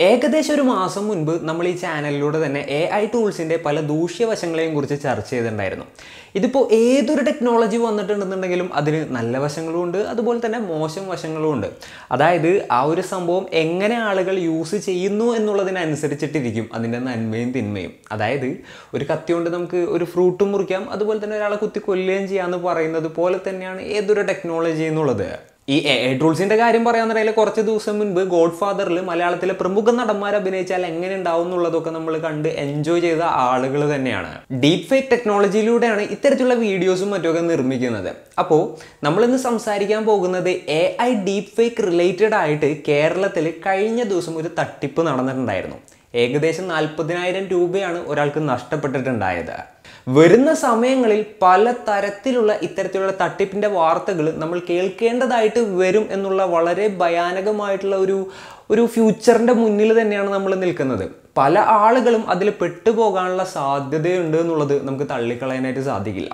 ഏകദേശം ഒരു മാസം മുൻപ് നമ്മൾ ഈ ചാനലിലൂടെ തന്നെ എ ഐ ടൂൾസിന്റെ പല ദൂഷ്യവശങ്ങളെയും കുറിച്ച് ചർച്ച ചെയ്തിട്ടുണ്ടായിരുന്നു. ഇതിപ്പോൾ ഏതൊരു ടെക്നോളജി വന്നിട്ടുണ്ടെന്നുണ്ടെങ്കിലും അതിന് നല്ല വശങ്ങളും ഉണ്ട് അതുപോലെ തന്നെ മോശം വശങ്ങളും ഉണ്ട്. അതായത് ആ ഒരു സംഭവം എങ്ങനെ ആളുകൾ യൂസ് ചെയ്യുന്നു എന്നുള്ളതിനനുസരിച്ചിട്ടിരിക്കും അതിന്റെ നന്മയും തിന്മയും. അതായത് ഒരു കത്തി കൊണ്ട് നമുക്ക് ഒരു ഫ്രൂട്ടും മുറിക്കാം അതുപോലെ തന്നെ ഒരാളെ കുത്തി കൊല്ലുകയും ചെയ്യാമെന്ന് പറയുന്നത് പോലെ തന്നെയാണ് ഏതൊരു ടെക്നോളജി എന്നുള്ളത്. ഈ എ റൂൾസിന്റെ കാര്യം പറയാന്നുണ്ടെങ്കിൽ കുറച്ച് ദിവസം മുൻപ് ഗോഡ് ഫാദറിൽ മലയാളത്തിലെ പ്രമുഖ നടന്മാർ അഭിനയിച്ചാൽ എങ്ങനെ ഉണ്ടാവും എന്നുള്ളതൊക്കെ നമ്മൾ കണ്ട് എൻജോയ് ചെയ്ത ആളുകൾ തന്നെയാണ്. ഡീപ് ഫേക്ക് ടെക്നോളജിയിലൂടെയാണ് ഇത്തരത്തിലുള്ള വീഡിയോസും മറ്റുമൊക്കെ നിർമ്മിക്കുന്നത്. അപ്പോൾ നമ്മളിന്ന് സംസാരിക്കാൻ പോകുന്നത് A I deep fake related ആയിട്ട് കേരളത്തിൽ കഴിഞ്ഞ ദിവസം ഒരു തട്ടിപ്പ് നടന്നിട്ടുണ്ടായിരുന്നു. ഏകദേശം നാൽപ്പതിനായിരം രൂപയാണ് ഒരാൾക്ക് നഷ്ടപ്പെട്ടിട്ടുണ്ടായത്. വരുന്ന സമയങ്ങളിൽ പല തരത്തിലുള്ള ഇത്തരത്തിലുള്ള തട്ടിപ്പിന്റെ വാർത്തകൾ നമ്മൾ കേൾക്കേണ്ടതായിട്ട് വരും എന്നുള്ള വളരെ ഭയാനകമായിട്ടുള്ള ഒരു ഒരു ഫ്യൂച്ചറിന്റെ മുന്നിൽ തന്നെയാണ് നമ്മൾ നിൽക്കുന്നത്. പല ആളുകളും അതിൽ പെട്ടുപോകാനുള്ള സാധ്യതയുണ്ട് എന്നുള്ളത് നമുക്ക് തള്ളിക്കളയാനായിട്ട് സാധിക്കില്ല.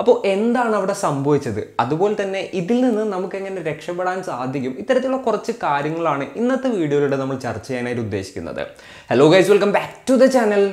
അപ്പോൾ എന്താണ് അവിടെ സംഭവിച്ചത്? അതുപോലെ തന്നെ ഇതിൽ നിന്ന് നമുക്ക് എങ്ങനെ രക്ഷപ്പെടാൻ സാധിക്കും? ഇത്തരത്തിലുള്ള കുറച്ച് കാര്യങ്ങളാണ് ഇന്നത്തെ വീഡിയോയിലൂടെ നമ്മൾ ചർച്ച ചെയ്യാനായിട്ട് ഉദ്ദേശിക്കുന്നത്. Hello guys welcome back to the channel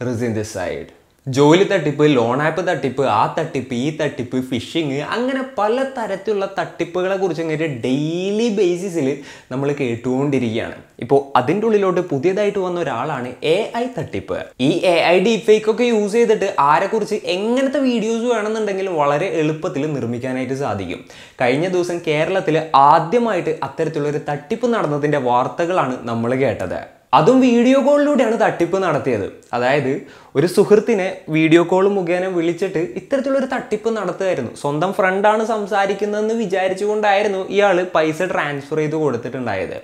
ricin this side ജോലി തട്ടിപ്പ് ലോൺ ആപ്പ് തട്ടിപ്പ് ആ തട്ടിപ്പ് ഈ തട്ടിപ്പ് ഫിഷിങ് അങ്ങനെ പല തരത്തിലുള്ള തട്ടിപ്പുകളെ കുറിച്ച് ഇങ്ങനെ ഡെയിലി ബേസിസിൽ നമ്മൾ കേട്ടുകൊണ്ടിരിക്കുകയാണ്. ഇപ്പോൾ അതിന്റെ ഉള്ളിലോട്ട് പുതിയതായിട്ട് വന്ന ഒരാളാണ് എ ഐ തട്ടിപ്പ്. ഈ എ ഐ ഡി ഫേക്ക് ഒക്കെ യൂസ് ചെയ്തിട്ട് ആരെക്കുറിച്ച് എങ്ങനത്തെ വീഡിയോസ് വേണമെന്നുണ്ടെങ്കിലും വളരെ എളുപ്പത്തിൽ നിർമ്മിക്കാനായിട്ട് സാധിക്കും. കഴിഞ്ഞ ദിവസം കേരളത്തിൽ ആദ്യമായിട്ട് അത്തരത്തിലുള്ള ഒരു തട്ടിപ്പ് നടന്നതിന്റെ വാർത്തകളാണ് നമ്മൾ കേട്ടത്. അതും വീഡിയോ കോളിലൂടെയാണ് തട്ടിപ്പ് നടത്തിയത്. അതായത് ഒരു സുഹൃത്തിനെ വീഡിയോ കോൾ മുഖേന വിളിച്ചിട്ട് ഇത്തരത്തിലൊരു തട്ടിപ്പ് നടത്തുമായിരുന്നു സ്വന്തം ഫ്രണ്ടാണ് സംസാരിക്കുന്നതെന്ന് വിചാരിച്ചുകൊണ്ടായിരുന്നു ഇയാൾ പൈസ ട്രാൻസ്ഫർ ചെയ്ത് കൊടുത്തിട്ടുണ്ടായത്.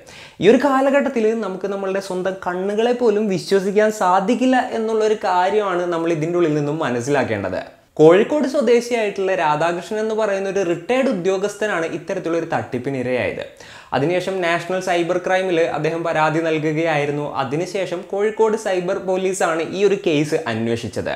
ഈ ഒരു കാലഘട്ടത്തിൽ നമുക്ക് നമ്മളുടെ സ്വന്തം കണ്ണുകളെ പോലും വിശ്വസിക്കാൻ സാധിക്കില്ല എന്നുള്ളൊരു കാര്യമാണ് നമ്മൾ ഇതിന്റെ ഉള്ളിൽ നിന്നും മനസ്സിലാക്കേണ്ടത്. കോഴിക്കോട് സ്വദേശിയായിട്ടുള്ള രാധാകൃഷ്ണൻ എന്ന് പറയുന്ന ഒരു റിട്ടയർഡ് ഉദ്യോഗസ്ഥനാണ് ഇത്തരത്തിലുള്ള ഒരു തട്ടിപ്പിനിരയായത്. അതിനുശേഷം നാഷണൽ സൈബർ ക്രൈമിൽ അദ്ദേഹം പരാതി നൽകുകയായിരുന്നു. അതിനുശേഷം കോഴിക്കോട് സൈബർ പോലീസാണ് ഈ ഒരു കേസ് അന്വേഷിച്ചത്.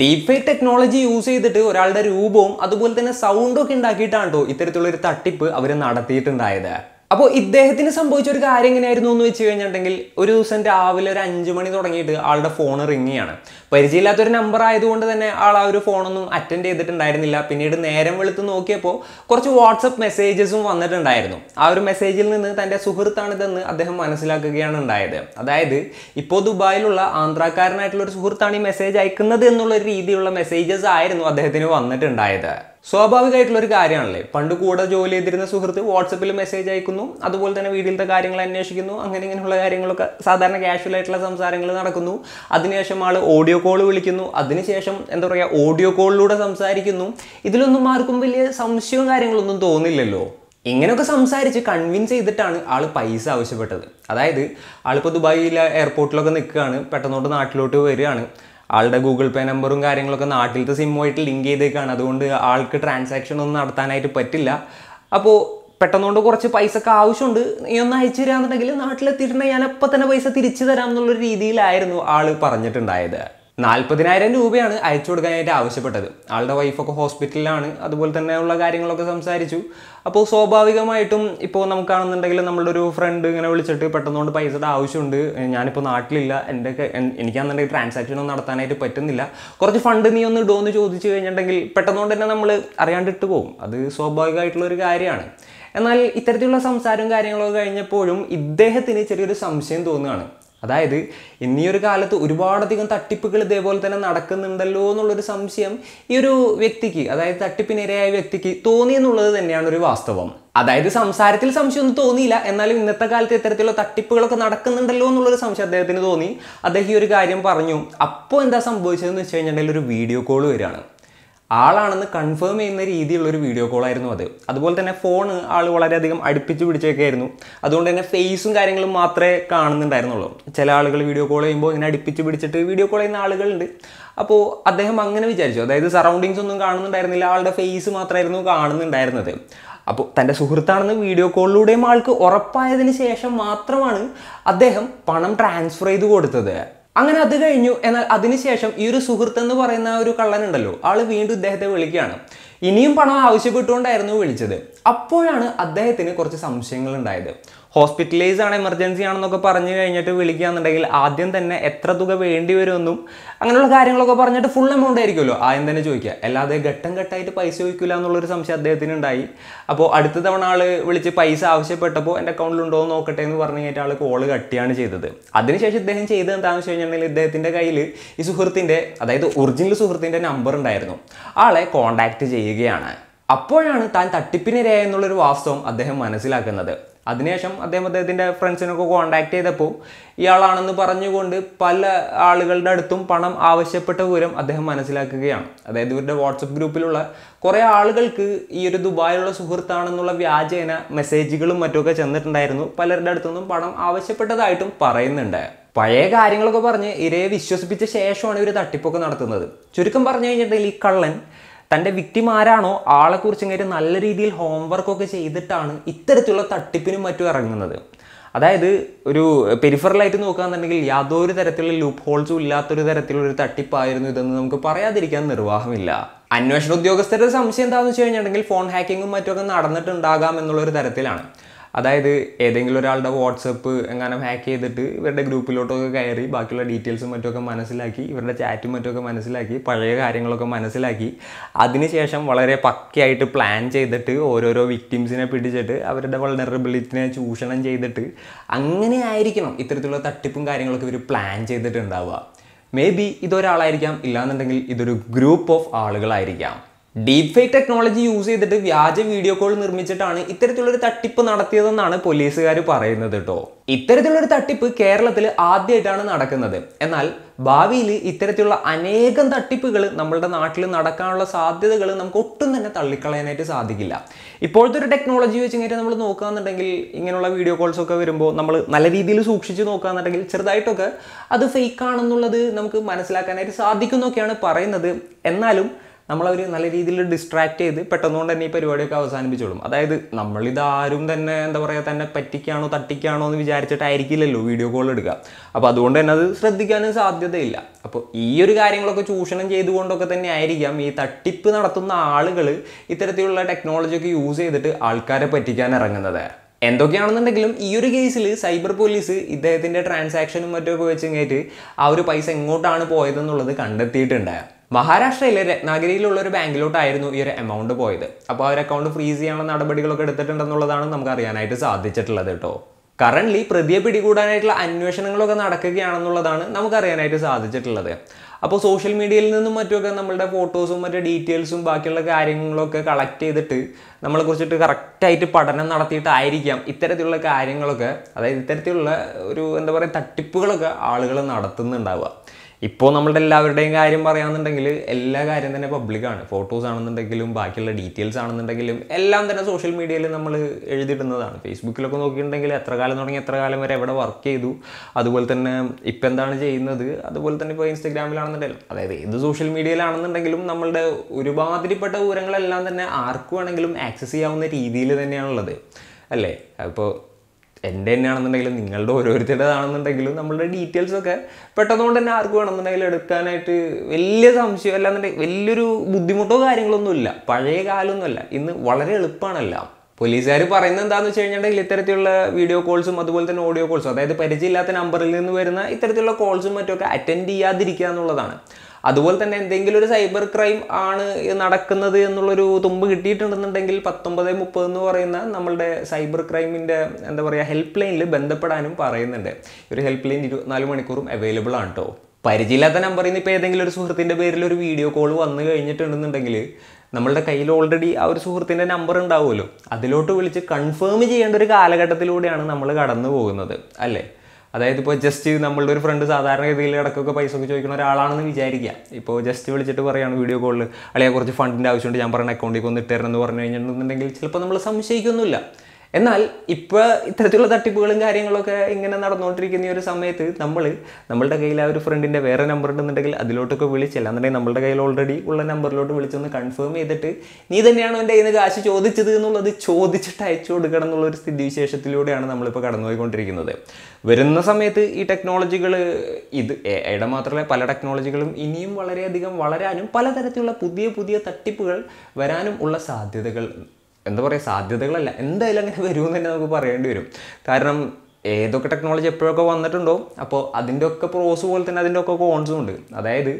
ഡീപ് ഫേക്ക് ടെക്നോളജി യൂസ് ചെയ്തിട്ട് ഒരാളുടെ രൂപവും അതുപോലെ തന്നെ സൗണ്ടും ഒക്കെ ഉണ്ടാക്കിയിട്ടാണ് കേട്ടോ ഇത്തരത്തിലുള്ള ഒരു തട്ടിപ്പ് അവർ നടത്തിയിട്ടുണ്ടായത്. അപ്പോൾ ഇദ്ദേഹത്തിന് സംഭവിച്ച ഒരു കാര്യം എങ്ങനെയായിരുന്നു എന്ന് വെച്ച് കഴിഞ്ഞിട്ടുണ്ടെങ്കിൽ ഒരു ദിവസം രാവിലെ ഒരു അഞ്ച് മണി തുടങ്ങിയിട്ട് ആളുടെ ഫോൺ റിങ് ചെയ്യാണ്. പരിചയമില്ലാത്തൊരു നമ്പർ ആയതുകൊണ്ട് തന്നെ ആൾ ആ ഒരു ഫോണൊന്നും അറ്റൻഡ് ചെയ്തിട്ടുണ്ടായിരുന്നില്ല. പിന്നീട് നേരം വെളുത്ത് നോക്കിയപ്പോൾ കുറച്ച് വാട്സപ്പ് മെസ്സേജസും വന്നിട്ടുണ്ടായിരുന്നു. ആ ഒരു മെസ്സേജിൽ നിന്ന് തന്റെ സുഹൃത്താണിതെന്ന് അദ്ദേഹം മനസ്സിലാക്കുകയാണ് ഉണ്ടായത്. അതായത് ഇപ്പോൾ ദുബായിലുള്ള ആന്ധ്രാക്കാരനായിട്ടുള്ള ഒരു സുഹൃത്താണ് ഈ മെസ്സേജ് അയക്കുന്നത് എന്നുള്ള രീതിയിലുള്ള മെസ്സേജസ് ആയിരുന്നു അദ്ദേഹത്തിന് വന്നിട്ടുണ്ടായത്. സ്വാഭാവികമായിട്ടുള്ള ഒരു കാര്യമാണല്ലേ? പണ്ട് കൂടെ ജോലി ചെയ്തിരുന്ന സുഹൃത്ത് വാട്സപ്പിൽ മെസ്സേജ് അയക്കുന്നു അതുപോലെ തന്നെ വീട്ടിലത്തെ കാര്യങ്ങൾ അന്വേഷിക്കുന്നു അങ്ങനെ ഇങ്ങനെയുള്ള കാര്യങ്ങളൊക്കെ സാധാരണ കാഷ്വൽ ആയിട്ടുള്ള സംസാരങ്ങൾ നടക്കുന്നു. അതിനുശേഷം ആൾ ഓഡിയോ കോൾ വിളിക്കുന്നു. അതിനുശേഷം എന്താ പറയുക ഓഡിയോ കോളിലൂടെ സംസാരിക്കുന്നു. ഇതിലൊന്നും ആർക്കും വലിയ സംശയവും കാര്യങ്ങളൊന്നും തോന്നില്ലല്ലോ. ഇങ്ങനെയൊക്കെ സംസാരിച്ച് കൺവിൻസ് ചെയ്തിട്ടാണ് ആൾ പൈസ ആവശ്യപ്പെട്ടത്. അതായത് ആളിപ്പോൾ ദുബായിലെ എയർപോർട്ടിലൊക്കെ നിൽക്കുകയാണ് പെട്ടെന്നോട്ട് നാട്ടിലോട്ട് വരികയാണ്. ആളുടെ ഗൂഗിൾ പേ നമ്പറും കാര്യങ്ങളൊക്കെ നാട്ടിലത്തെ സിമ്മുമായിട്ട് ലിങ്ക് ചെയ്തേക്കാണ്. അതുകൊണ്ട് ആൾക്ക് ട്രാൻസാക്ഷൻ ഒന്നും നടത്താനായിട്ട് പറ്റില്ല. അപ്പോൾ പെട്ടെന്നുകൊണ്ട് കുറച്ച് പൈസ ഒക്കെ ആവശ്യമുണ്ട്. നീ ഒന്ന് അയച്ചു തരാന്നുണ്ടെങ്കിൽ നാട്ടിലെത്തിയിട്ടുണ്ടെങ്കിൽ ഞാൻ അപ്പം തന്നെ പൈസ തിരിച്ചു തരാം എന്നുള്ളൊരു രീതിയിലായിരുന്നു ആൾ പറഞ്ഞിട്ടുണ്ടായത്. നാൽപ്പതിനായിരം രൂപയാണ് അയച്ചു കൊടുക്കാനായിട്ട് ആവശ്യപ്പെട്ടത്. ആളുടെ വൈഫൊക്കെ ഹോസ്പിറ്റലിലാണ് അതുപോലെ തന്നെ ഉള്ള കാര്യങ്ങളൊക്കെ സംസാരിച്ചു. അപ്പോൾ സ്വാഭാവികമായിട്ടും ഇപ്പോൾ നമുക്കാണെന്നുണ്ടെങ്കിൽ നമ്മളുടെ ഒരു ഫ്രണ്ട് ഇങ്ങനെ വിളിച്ചിട്ട് പെട്ടെന്നുകൊണ്ട് പൈസയുടെ ആവശ്യമുണ്ട്. ഞാനിപ്പോൾ നാട്ടിലില്ല. എന്റെ എനിക്കാണെന്നുണ്ടെങ്കിൽ ട്രാൻസാക്ഷൻ ഒന്നും നടത്താനായിട്ട് പറ്റുന്നില്ല. കുറച്ച് ഫണ്ട് നീ ഒന്ന് ഇടുമോ എന്ന് ചോദിച്ചു കഴിഞ്ഞിട്ടുണ്ടെങ്കിൽ പെട്ടെന്നുകൊണ്ട് തന്നെ നമ്മൾ അറിയാണ്ടിട്ട് പോകും. അത് സ്വാഭാവികമായിട്ടുള്ള ഒരു കാര്യമാണ്. എന്നാൽ ഇത്തരത്തിലുള്ള സംസാരവും കാര്യങ്ങളൊക്കെ കഴിഞ്ഞപ്പോഴും ഇദ്ദേഹത്തിന് ചെറിയൊരു സംശയം തോന്നുകയാണ്. അതായത് ഇന്നീ ഒരു കാലത്ത് ഒരുപാടധികം തട്ടിപ്പുകൾ ഇതേപോലെ തന്നെ നടക്കുന്നുണ്ടല്ലോ എന്നുള്ളൊരു സംശയം ഈ ഒരു വ്യക്തിക്ക് അതായത് തട്ടിപ്പിനിരയായ വ്യക്തിക്ക് തോന്നി എന്നുള്ളത് തന്നെയാണ് ഒരു വാസ്തവം. അതായത് സംസാരത്തിൽ സംശയമൊന്നും തോന്നിയില്ല എന്നാലും ഇന്നത്തെ കാലത്ത് ഇത്തരത്തിലുള്ള തട്ടിപ്പുകളൊക്കെ നടക്കുന്നുണ്ടല്ലോ എന്നുള്ളൊരു സംശയം അദ്ദേഹത്തിന് തോന്നി. അദ്ദേഹം ഈ ഒരു കാര്യം പറഞ്ഞു. അപ്പോൾ എന്താ സംഭവിച്ചതെന്ന് വെച്ച് കഴിഞ്ഞിട്ടുണ്ടെങ്കിൽ ഒരു വീഡിയോ കോൾ വരികയാണ്. ആളാണെന്ന് കൺഫേം ചെയ്യുന്ന രീതിയിലുള്ള ഒരു വീഡിയോ കോൾ ആയിരുന്നു അത്. അതുപോലെ തന്നെ ഫോൺ ആൾ വളരെയധികം അടുപ്പിച്ച് പിടിച്ചൊക്കെയായിരുന്നു അതുകൊണ്ട് തന്നെ ഫേസും കാര്യങ്ങളും മാത്രമേ കാണുന്നുണ്ടായിരുന്നുള്ളൂ. ചില ആളുകൾ വീഡിയോ കോൾ ചെയ്യുമ്പോൾ ഇങ്ങനെ അടുപ്പിച്ച് പിടിച്ചിട്ട് വീഡിയോ കോൾ ചെയ്യുന്ന ആളുകളുണ്ട്. അപ്പോൾ അദ്ദേഹം അങ്ങനെ വിചാരിച്ചു. അതായത് സറൗണ്ടിങ്സ് ഒന്നും കാണുന്നുണ്ടായിരുന്നില്ല. ആളുടെ ഫേസ് മാത്രമായിരുന്നു കാണുന്നുണ്ടായിരുന്നത്. അപ്പോൾ തന്റെ സുഹൃത്താണെന്ന് വീഡിയോ കോളിലൂടെയും ആൾക്ക് ഉറപ്പായതിന് ശേഷം മാത്രമാണ് അദ്ദേഹം പണം ട്രാൻസ്ഫർ ചെയ്ത് കൊടുത്തത്. അങ്ങനെ അത് കഴിഞ്ഞു. എന്നാൽ അതിനുശേഷം ഈ ഒരു സുഹൃത്ത് എന്ന് പറയുന്ന ഒരു കള്ളനുണ്ടല്ലോ. ആൾ വീണ്ടും ഇദ്ദേഹത്തെ വിളിക്കുകയാണ്. ഇനിയും പണം ആവശ്യപ്പെട്ടുകൊണ്ടായിരുന്നു വിളിച്ചത്. അപ്പോഴാണ് അദ്ദേഹത്തിന് കുറച്ച് സംശയങ്ങൾ ഉണ്ടായത് ഹോസ്പിറ്റലൈസ് ആണ് എമർജൻസി ആണെന്നൊക്കെ പറഞ്ഞു കഴിഞ്ഞിട്ട് വിളിക്കുകയാണെന്നുണ്ടെങ്കിൽ ആദ്യം തന്നെ എത്ര തുക വേണ്ടി വരുമെന്നും അങ്ങനെയുള്ള കാര്യങ്ങളൊക്കെ പറഞ്ഞിട്ട് ഫുൾ എമൗണ്ട് ആയിരിക്കുമല്ലോ. ആദ്യം തന്നെ ചോദിക്കുക. അല്ലാതെ ഘട്ടം ഘട്ടമായിട്ട് പൈസ ചോദിക്കില്ല എന്നുള്ളൊരു സംശയം അദ്ദേഹത്തിന് ഉണ്ടായി അപ്പോൾ അടുത്ത തവണ ആൾ വിളിച്ച് പൈസ ആവശ്യപ്പെട്ടപ്പോൾ എന്റെ അക്കൗണ്ടിലുണ്ടോ എന്ന് നോക്കട്ടെ എന്ന് പറഞ്ഞു കഴിഞ്ഞിട്ട് ആൾ കോൾ കട്ടിയാണ് ചെയ്തത്. അതിനുശേഷം ഇദ്ദേഹം ചെയ്തത് എന്താണെന്ന് വെച്ച് കഴിഞ്ഞിട്ടുണ്ടെങ്കിൽ ഇദ്ദേഹത്തിന്റെ കയ്യിൽ ഈ സുഹൃത്തിന്റെ അതായത് ഒറിജിനൽ സുഹൃത്തിന്റെ നമ്പർ ഉണ്ടായിരുന്നു. ആളെ കോൺടാക്റ്റ് ചെയ്യുകയാണ്. അപ്പോഴാണ് താൻ തട്ടിപ്പിനിരയെന്നുള്ളൊരു വാസ്തവം അദ്ദേഹം മനസ്സിലാക്കുന്നത്. അതിനുശേഷം അദ്ദേഹം അദ്ദേഹത്തിന്റെ ഫ്രണ്ട്സിനൊക്കെ കോണ്ടാക്ട് ചെയ്തപ്പോൾ ഇയാളാണെന്ന് പറഞ്ഞുകൊണ്ട് പല ആളുകളുടെ അടുത്തും പണം ആവശ്യപ്പെട്ട വിവരം അദ്ദേഹം മനസ്സിലാക്കുകയാണ്. അതായത് ഇവരുടെ വാട്സപ്പ് ഗ്രൂപ്പിലുള്ള കുറേ ആളുകൾക്ക് ഈ ഒരു ദുബായിലുള്ള സുഹൃത്താണെന്നുള്ള വ്യാജേന മെസ്സേജുകളും മറ്റുമൊക്കെ ചെന്നിട്ടുണ്ടായിരുന്നു. പലരുടെ അടുത്തുനിന്നും പണം ആവശ്യപ്പെട്ടതായിട്ടും പറയുന്നുണ്ട്. പഴയ കാര്യങ്ങളൊക്കെ പറഞ്ഞ് ഇരയെ വിശ്വസിപ്പിച്ച ശേഷമാണ് ഇവർ തട്ടിപ്പൊക്കെ നടത്തുന്നത്. ചുരുക്കം പറഞ്ഞു കഴിഞ്ഞിട്ടുണ്ടെങ്കിൽ ഈ കള്ളൻ തന്റെ വിക്ടിം ആരാണോ ആളെക്കുറിച്ച് ഇങ്ങനെ നല്ല രീതിയിൽ ഹോംവർക്കൊക്കെ ചെയ്തിട്ടാണ് ഇത്തരത്തിലുള്ള തട്ടിപ്പിനും മറ്റും ഇറങ്ങുന്നത്. അതായത് ഒരു പെരിഫറലായിട്ട് നോക്കുകയാണെന്നുണ്ടെങ്കിൽ യാതൊരു തരത്തിലുള്ള ലൂപ്പ് ഹോൾസും ഇല്ലാത്തൊരു തരത്തിലുള്ള ഒരു തട്ടിപ്പായിരുന്നു ഇതെന്ന് നമുക്ക് പറയാതിരിക്കാൻ നിർവാഹമില്ല. അന്വേഷണ ഉദ്യോഗസ്ഥരുടെ സംശയം എന്താണെന്ന് വെച്ച് കഴിഞ്ഞിട്ടുണ്ടെങ്കിൽ ഫോൺ ഹാക്കിങ്ങും മറ്റുമൊക്കെ നടന്നിട്ടുണ്ടാകാം എന്നുള്ളൊരു തരത്തിലാണ്. അതായത് ഏതെങ്കിലും ഒരാളുടെ വാട്സപ്പ് എങ്ങനെ ഹാക്ക് ചെയ്തിട്ട് ഇവരുടെ ഗ്രൂപ്പിലോട്ടൊക്കെ കയറി ബാക്കിയുള്ള ഡീറ്റെയിൽസും മറ്റൊക്കെ മനസ്സിലാക്കി ഇവരുടെ ചാറ്റും മറ്റൊക്കെ മനസ്സിലാക്കി പഴയ കാര്യങ്ങളൊക്കെ മനസ്സിലാക്കി. അതിനുശേഷം വളരെ പക്കയായിട്ട് പ്ലാൻ ചെയ്തിട്ട് ഓരോരോ വിക്ടിംസിനെ പിടിച്ചിട്ട് അവരുടെ വൾണറബിലിറ്റിനെ ചൂഷണം ചെയ്തിട്ട് അങ്ങനെ ആയിരിക്കണം ഇത്തരത്തിലുള്ള തട്ടിപ്പും കാര്യങ്ങളൊക്കെ ഇവർ പ്ലാൻ ചെയ്തിട്ടുണ്ടാവുക. മേ ബി ഇതൊരാളായിരിക്കാം ഇല്ലാന്നുണ്ടെങ്കിൽ ഇതൊരു ഗ്രൂപ്പ് ഓഫ് ആളുകളായിരിക്കാം. ഡീപ് ഫേക്ക് ടെക്നോളജി യൂസ് ചെയ്തിട്ട് വ്യാജ വീഡിയോ കോൾ നിർമ്മിച്ചിട്ടാണ് ഇത്തരത്തിലുള്ളൊരു തട്ടിപ്പ് നടത്തിയതെന്നാണ് പോലീസുകാർ പറയുന്നത് കേട്ടോ. ഇത്തരത്തിലുള്ളൊരു തട്ടിപ്പ് കേരളത്തിൽ ആദ്യമായിട്ടാണ് നടക്കുന്നത്. എന്നാൽ ഭാവിയിൽ ഇത്തരത്തിലുള്ള അനേകം തട്ടിപ്പുകൾ നമ്മളുടെ നാട്ടിൽ നടക്കാനുള്ള സാധ്യതകൾ നമുക്ക് ഒട്ടും തന്നെ തള്ളിക്കളയാനായിട്ട് സാധിക്കില്ല. ഇപ്പോഴത്തെ ഒരു ടെക്നോളജി വെച്ച് കഴിഞ്ഞാൽ നമ്മൾ നോക്കുകയാണെന്നുണ്ടെങ്കിൽ ഇങ്ങനെയുള്ള വീഡിയോ കോൾസ് ഒക്കെ വരുമ്പോൾ നമ്മൾ നല്ല രീതിയിൽ സൂക്ഷിച്ച് നോക്കുകയാണെന്നുണ്ടെങ്കിൽ ചെറുതായിട്ടൊക്കെ അത് ഫേക്ക് ആണെന്നുള്ളത് നമുക്ക് മനസ്സിലാക്കാനായിട്ട് സാധിക്കുന്നൊക്കെയാണ് പറയുന്നത്. എന്നാലും നമ്മളവർ നല്ല രീതിയിൽ ഡിസ്ട്രാക്ട് ചെയ്ത് പെട്ടെന്നുകൊണ്ട് തന്നെ ഈ പരിപാടിയൊക്കെ അവസാനിപ്പിച്ചോളും. അതായത് നമ്മളിത് ആരും തന്നെ എന്താ പറയുക തന്നെ പറ്റിക്കാണോ തട്ടിക്കാണോ എന്ന് വിചാരിച്ചിട്ടായിരിക്കില്ലല്ലോ വീഡിയോ കോൾ എടുക്കുക. അപ്പോൾ അതുകൊണ്ട് തന്നെ അത് ശ്രദ്ധിക്കാനും സാധ്യതയില്ല. അപ്പോൾ ഈ ഒരു കാര്യങ്ങളൊക്കെ ചൂഷണം ചെയ്തുകൊണ്ടൊക്കെ തന്നെ ആയിരിക്കാം ഈ തട്ടിപ്പ് നടത്തുന്ന ആളുകൾ ഇത്തരത്തിലുള്ള ടെക്നോളജിയൊക്കെ യൂസ് ചെയ്തിട്ട് ആൾക്കാരെ പറ്റിക്കാൻ ഇറങ്ങുന്നത്. എന്തൊക്കെയാണെന്നുണ്ടെങ്കിലും ഈ ഒരു കേസിൽ സൈബർ പോലീസ് ഇദ്ദേഹത്തിന്റെ ട്രാൻസാക്ഷനും മറ്റൊക്കെ കഴിഞ്ഞിട്ട് ആ ഒരു പൈസ എങ്ങോട്ടാണ് പോയതെന്നുള്ളത് കണ്ടെത്തിയിട്ടുണ്ട്. മഹാരാഷ്ട്രയിലെ രത്നാഗിരിയിലുള്ള ഒരു ബാങ്കിലോട്ടായിരുന്നു ഈ ഒരു എമൗണ്ട് പോയത്. അപ്പോൾ ആ ഒരു അക്കൗണ്ട് ഫ്രീസ് ചെയ്യാനുള്ള നടപടികളൊക്കെ എടുത്തിട്ടുണ്ടെന്നുള്ളതാണ് നമുക്ക് അറിയാനായിട്ട് സാധിച്ചിട്ടുള്ളത് കേട്ടോ. കറന്റ്ലി പ്രതിയെ പിടികൂടാനായിട്ടുള്ള അന്വേഷണങ്ങളൊക്കെ നടക്കുകയാണെന്നുള്ളതാണ് നമുക്കറിയാനായിട്ട് സാധിച്ചിട്ടുള്ളത്. അപ്പോൾ സോഷ്യൽ മീഡിയയിൽ നിന്നും മറ്റുമൊക്കെ നമ്മളുടെ ഫോട്ടോസും മറ്റു ഡീറ്റെയിൽസും ബാക്കിയുള്ള കാര്യങ്ങളൊക്കെ കളക്ട് ചെയ്തിട്ട് നമ്മളെ കുറിച്ചിട്ട് കറക്റ്റായിട്ട് പഠനം നടത്തിയിട്ടായിരിക്കാം ഇത്തരത്തിലുള്ള കാര്യങ്ങളൊക്കെ അതായത് ഇത്തരത്തിലുള്ള ഒരു എന്താ പറയുക തട്ടിപ്പുകളൊക്കെ ആളുകൾ നടത്തുന്നുണ്ടാവുക. ഇപ്പോൾ നമ്മളുടെ എല്ലാവരുടെയും കാര്യം പറയുകയാണെന്നുണ്ടെങ്കിൽ എല്ലാ കാര്യം തന്നെ പബ്ലിക്കാണ് ഫോട്ടോസ് ആണെന്നുണ്ടെങ്കിലും ബാക്കിയുള്ള ഡീറ്റെയിൽസ് ആണെന്നുണ്ടെങ്കിലും എല്ലാം തന്നെ സോഷ്യൽ മീഡിയയിൽ നമ്മൾ എഴുതിയിടുന്നതാണ്. ഫേസ്ബുക്കിലൊക്കെ നോക്കിയിട്ടുണ്ടെങ്കിൽ എത്ര കാലം തുടങ്ങി എത്ര കാലം വരെ എവിടെ വർക്ക് ചെയ്തു. അതുപോലെ തന്നെ ഇപ്പം എന്താണ് ചെയ്യുന്നത്. അതുപോലെ തന്നെ ഇപ്പോൾ ഇൻസ്റ്റഗ്രാമിലാണെന്നുണ്ടെങ്കിലും അതായത് ഏത് സോഷ്യൽ മീഡിയയിലാണെന്നുണ്ടെങ്കിലും നമ്മളുടെ ഒരുമാതിരിപ്പെട്ട വിവരങ്ങളെല്ലാം തന്നെ ആർക്കു വേണമെങ്കിലും ആക്സസ് ചെയ്യാവുന്ന രീതിയിൽ തന്നെയാണുള്ളത്. അല്ലേ? അപ്പോൾ എന്റെ തന്നെയാണെന്നുണ്ടെങ്കിലും നിങ്ങളുടെ ഓരോരുത്തരുടേതാണെന്നുണ്ടെങ്കിലും നമ്മളുടെ ഡീറ്റെയിൽസൊക്കെ പെട്ടെന്നുകൊണ്ട് തന്നെ ആർക്ക് വേണമെന്നുണ്ടെങ്കിലും എടുക്കാനായിട്ട് വലിയ സംശയം അല്ലാന്നുണ്ടെങ്കിൽ വലിയൊരു ബുദ്ധിമുട്ടോ കാര്യങ്ങളൊന്നുമില്ല പഴയ കാലമൊന്നുമല്ല ഇന്ന് വളരെ എളുപ്പമാണല്ല. പോലീസുകാർ പറയുന്നത് എന്താണെന്ന് വെച്ച് കഴിഞ്ഞിട്ടുണ്ടെങ്കിൽ ഇത്തരത്തിലുള്ള വീഡിയോ കോൾസും അതുപോലെ തന്നെ ഓഡിയോ കോൾസും അതായത് പരിചയമില്ലാത്ത നമ്പറിൽ നിന്ന് വരുന്ന ഇത്തരത്തിലുള്ള കോൾസും മറ്റുമൊക്കെ അറ്റൻഡ് ചെയ്യാതിരിക്കുക എന്നുള്ളതാണ്. അതുപോലെ തന്നെ എന്തെങ്കിലും ഒരു സൈബർ ക്രൈം ആണ് നടക്കുന്നത് എന്നുള്ളൊരു തുമ്പ് കിട്ടിയിട്ടുണ്ടെന്നുണ്ടെങ്കിൽ പത്തൊമ്പത് മുപ്പത് എന്ന് പറയുന്ന നമ്മളുടെ സൈബർ ക്രൈമിന്റെ എന്താ പറയുക ഹെൽപ്പ് ലൈനിൽ ബന്ധപ്പെടാനും പറയുന്നുണ്ട്. ഒരു ഹെൽപ്പ് ലൈൻ ഇരുപത്തിനാല് മണിക്കൂറും അവൈലബിൾ ആണ് കേട്ടോ പരിചയമില്ലാത്ത നമ്പറിൽ നിന്ന് ഇപ്പോൾ ഏതെങ്കിലും ഒരു സുഹൃത്തിന്റെ പേരിൽ ഒരു വീഡിയോ കോൾ വന്നു കഴിഞ്ഞിട്ടുണ്ടെന്നുണ്ടെങ്കിൽ നമ്മളുടെ കയ്യിൽ ഓൾറെഡി ആ ഒരു സുഹൃത്തിന്റെ നമ്പർ ഉണ്ടാവുമല്ലോ. അതിലോട്ട് വിളിച്ച് കൺഫേം ചെയ്യേണ്ട ഒരു കാലഘട്ടത്തിലൂടെയാണ് നമ്മൾ കടന്നു പോകുന്നത് അല്ലേ? അതായത് ഇപ്പോൾ ജസ്റ്റ് നമ്മളുടെ ഒരു ഫ്രണ്ട് സാധാരണ രീതിയിൽ ഇടയ്ക്കൊക്കെ പൈസ ഒക്കെ ചോദിക്കുന്ന ഒരാളാണെന്ന് വിചാരിക്കുക. ഇപ്പോൾ ജസ്റ്റ് വിളിച്ചിട്ട് പറയുകയാണ് വീഡിയോ കോളിൽ അല്ലെങ്കിൽ കുറച്ച് ഫണ്ടിന്റെ ആവശ്യമുണ്ട് ഞാൻ പറയുന്ന അക്കൗണ്ടിൽ ഒന്ന് ഇട്ടുതരണം പറഞ്ഞു കഴിഞ്ഞിട്ടുണ്ടെന്നുണ്ടെങ്കിൽ ചിലപ്പോൾ നമ്മൾ സംശയിക്കൊന്നുമില്ല. എന്നാൽ ഇപ്പോൾ ഇത്തരത്തിലുള്ള തട്ടിപ്പുകളും കാര്യങ്ങളൊക്കെ ഇങ്ങനെ നടന്നുകൊണ്ടിരിക്കുന്ന ഈ ഒരു സമയത്ത് നമ്മൾ നമ്മളുടെ കയ്യിൽ ആ ഒരു ഫ്രണ്ടിന്റെ വേറെ നമ്പർ ഉണ്ടെന്നുണ്ടെങ്കിൽ അതിലോട്ടൊക്കെ വിളിച്ചില്ല. എന്നുണ്ടെങ്കിൽ നമ്മളുടെ കയ്യിൽ ഓൾറെഡി ഉള്ള നമ്പറിലോട്ട് വിളിച്ചൊന്ന് കൺഫേം ചെയ്തിട്ട് നീ തന്നെയാണോ എന്റെ കയ്യിൽ നിന്ന് കാശ് ചോദിച്ചത് എന്നുള്ളത് ചോദിച്ചിട്ട് അയച്ചു കൊടുക്കണം എന്നുള്ള ഒരു സ്ഥിതിവിശേഷത്തിലൂടെയാണ് നമ്മളിപ്പോൾ കടന്നുപോയിക്കൊണ്ടിരിക്കുന്നത്. വരുന്ന സമയത്ത് ഈ ടെക്നോളജികൾ ഇത് എയുടെ മാത്രമല്ല പല ടെക്നോളജികളും ഇനിയും വളരെയധികം വളരാനും പലതരത്തിലുള്ള പുതിയ പുതിയ തട്ടിപ്പുകൾ വരാനും ഉള്ള സാധ്യതകൾ എന്താ പറയുക സാധ്യതകളല്ല. എന്തായാലും അങ്ങനെ വരുമെന്ന് തന്നെ നമുക്ക് പറയേണ്ടി വരും. കാരണം ഏതൊക്കെ ടെക്നോളജി എപ്പോഴൊക്കെ വന്നിട്ടുണ്ടോ അപ്പോൾ അതിന്റെ ഒക്കെ പ്രോസ് പോലെ തന്നെ അതിന്റെ ഒക്കെ കോൺസും ഉണ്ട്. അതായത്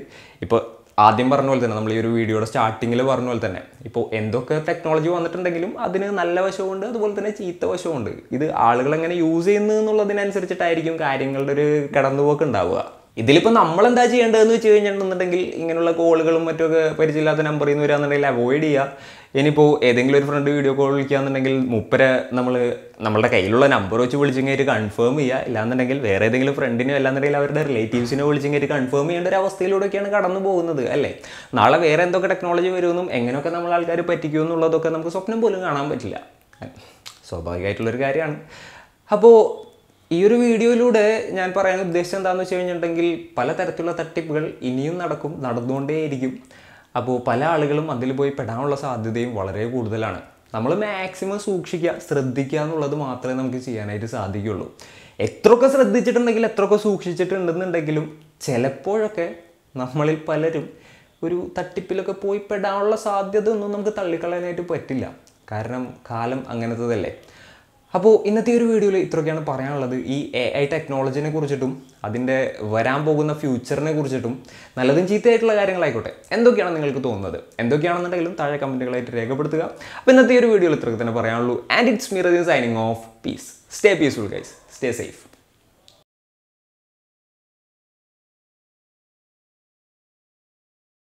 ഇപ്പോൾ ആദ്യം പറഞ്ഞ പോലെ തന്നെ നമ്മൾ ഈ ഒരു വീഡിയോയുടെ സ്റ്റാർട്ടിങ്ങിൽ പറഞ്ഞ പോലെ തന്നെ ഇപ്പോൾ എന്തൊക്കെ ടെക്നോളജി വന്നിട്ടുണ്ടെങ്കിലും അതിന് നല്ല വശമുണ്ട് അതുപോലെ തന്നെ ചീത്ത വശമുണ്ട് ഇത് ആളുകൾ എങ്ങനെ യൂസ് ചെയ്യുന്നു എന്നുള്ളതിനനുസരിച്ചിട്ടായിരിക്കും കാര്യങ്ങളുടെ ഒരു കടന്നുപോക്ക് ഉണ്ടാവുക. ഇതിലിപ്പോൾ നമ്മൾ എന്താ ചെയ്യേണ്ടതെന്ന് വെച്ച് കഴിഞ്ഞിട്ടുണ്ടെങ്കിൽ ഇങ്ങനെയുള്ള കോളുകളും മറ്റൊക്കെ പരിചയമില്ലാത്ത നമ്പർ നിന്ന് വരാന്നുണ്ടെങ്കിൽ അവോയ്ഡ് ചെയ്യുക ഇനിയിപ്പോൾ ഏതെങ്കിലും ഒരു ഫ്രണ്ട് വീഡിയോ കോൾ വിളിക്കുകയാണെന്നുണ്ടെങ്കിൽ മുപ്പരെ നമ്മൾ നമ്മുടെ കയ്യിലുള്ള നമ്പർ വെച്ച് വിളിച്ചെങ്കിൽ കൺഫേം ചെയ്യുക ഇല്ലാന്നുണ്ടെങ്കിൽ വേറെ ഏതെങ്കിലും ഫ്രണ്ടിനോ അല്ലാന്നുണ്ടെങ്കിൽ അവരുടെ റിലേറ്റീവ്സിനോ വിളിച്ചെങ്കിൽ കൺഫേം ചെയ്യേണ്ട ഒരു അവസ്ഥയിലൂടെയൊക്കെയാണ് കടന്നു പോകുന്നത് അല്ലേ? നാളെ വേറെ എന്തൊക്കെ ടെക്നോളജി വരുമെന്നും എങ്ങനെയൊക്കെ നമ്മൾ ആൾക്കാർ പറ്റിക്കുമെന്നുള്ളതൊക്കെ നമുക്ക് സ്വപ്നം പോലും കാണാൻ പറ്റില്ല. സ്വാഭാവികമായിട്ടുള്ളൊരു കാര്യമാണ്. അപ്പോൾ ഈ ഒരു വീഡിയോയിലൂടെ ഞാൻ പറയാൻ ഉദ്ദേശിച്ചത് എന്താണെന്ന് വെച്ച് കഴിഞ്ഞിട്ടുണ്ടെങ്കിൽ പലതരത്തിലുള്ള തട്ടിപ്പുകൾ ഇനിയും നടക്കും നടന്നുകൊണ്ടേയിരിക്കും. അപ്പോൾ പല ആളുകളും അതിൽ പോയി പെടാനുള്ള സാധ്യതയും വളരെ കൂടുതലാണ്. നമ്മൾ മാക്സിമം സൂക്ഷിക്കുക ശ്രദ്ധിക്കുക എന്നുള്ളത് മാത്രമേ നമുക്ക് ചെയ്യാനായിട്ട് സാധിക്കുള്ളൂ എത്രയൊക്കെ ശ്രദ്ധിച്ചിട്ടുണ്ടെങ്കിൽ എത്രയൊക്കെ സൂക്ഷിച്ചിട്ടുണ്ടെന്നുണ്ടെങ്കിലും ചിലപ്പോഴൊക്കെ നമ്മളിൽ പലരും ഒരു തട്ടിപ്പിലൊക്കെ പോയി പെടാനുള്ള സാധ്യത ഒന്നും നമുക്ക് തള്ളിക്കളയാനായിട്ട് പറ്റില്ല. കാരണം കാലം അങ്ങനത്തതല്ലേ. അപ്പോൾ ഇന്നത്തെ ഒരു വീഡിയോയിൽ ഇത്രയൊക്കെയാണ് പറയാനുള്ളത്. ഈ എ ഐ ടെക്നോളജിനെ കുറിച്ചിട്ടും അതിന്റെ വരാൻ പോകുന്ന ഫ്യൂച്ചറിനെ കുറിച്ചിട്ടും നല്ലതും ചീത്തയായിട്ടുള്ള കാര്യങ്ങളായിക്കോട്ടെ. എന്തൊക്കെയാണ് നിങ്ങൾക്ക് തോന്നുന്നത്? എന്തൊക്കെയാണെന്നുണ്ടെങ്കിലും താഴെ കമന്റുകളായിട്ട് രേഖപ്പെടുത്തുക. അപ്പോൾ ഇന്നത്തെ ഒരു വീഡിയോയിൽ ഇത്രയൊക്കെ തന്നെ പറയാനുള്ളൂ. And it's Meer signing off peace stay peaceful guys stay safe